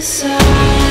inside